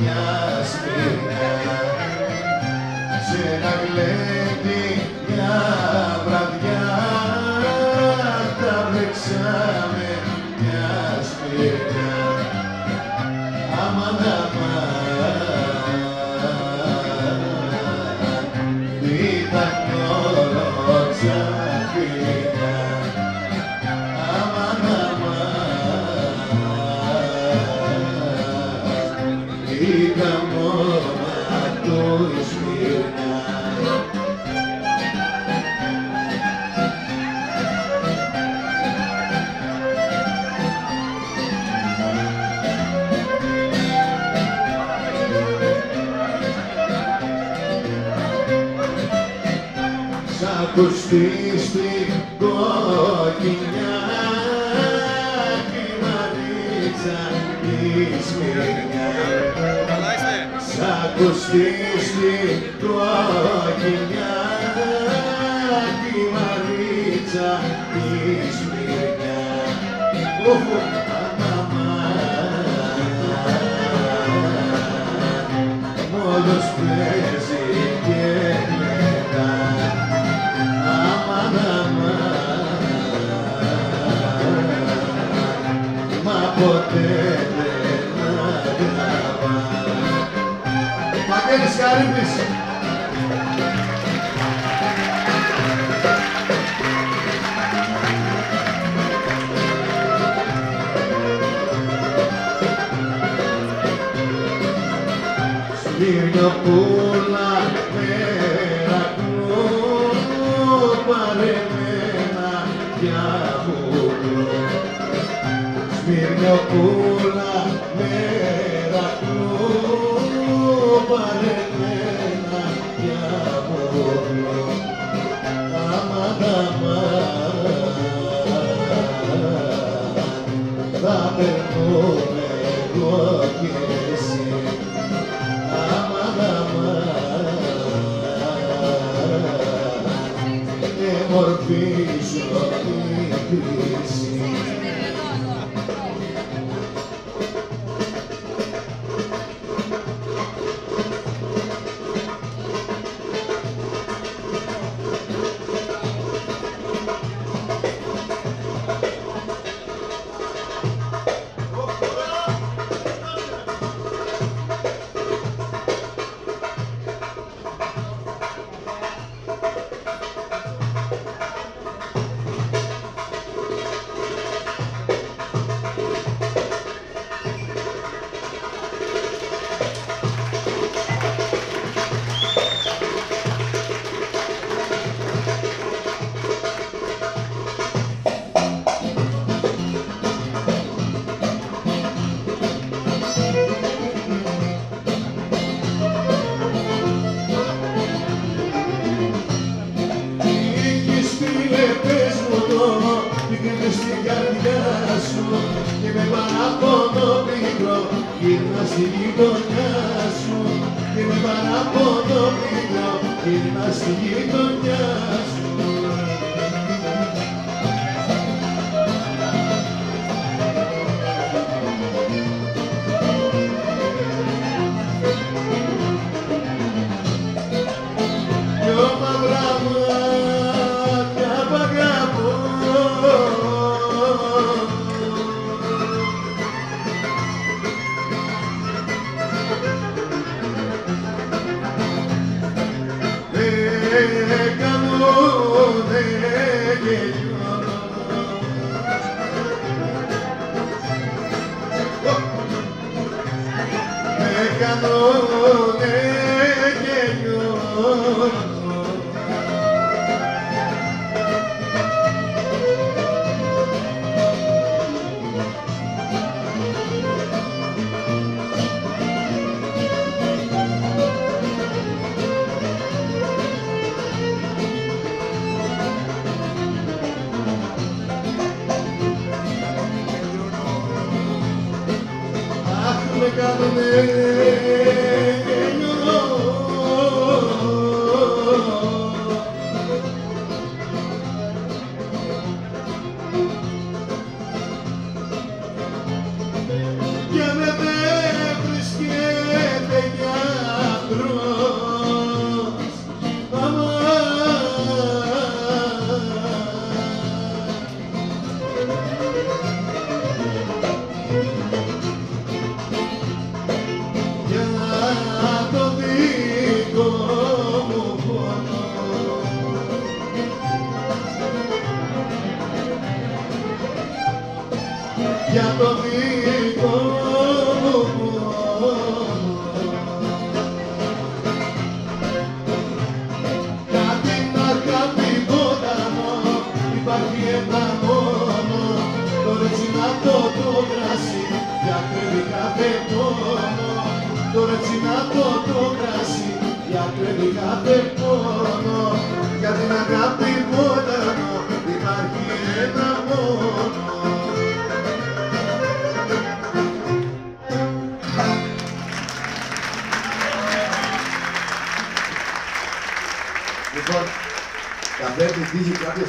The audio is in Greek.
μια σκηνιά σε ένα γλέντι μια βραδιά. Τα βρέξαμε μια σκηνιά Σ' ακουστεί στην κόκκινιά τη Μαρίτσα η Σμύρνια Καλά είστε. Σ' ακουστεί στην κόκκινιά της Μαρίτσα η Σμύρνια Ουφου, αμαμά ποτέ δεν αγαπά. Μακένης Καρύπης. Σμυρνοπούλα μερακλού παρεμένα Σμυρνοπούλα μερακλού παρεμένα για βουλού Αμάν αμάν θα περνούμε εγώ και εσύ αμάν αμάν εμορφίζω que nasci you. Με Galilee. για το δικό μου Κάτι να κάτι μόνο, υπάρχει ένα μόνο. Το ρετσινάτο το κρασί για κάθε πόνο. Το ρετσινάτο το κρασί για κάθε πόνο. Για την αγάπη μόνο Muchas gracias.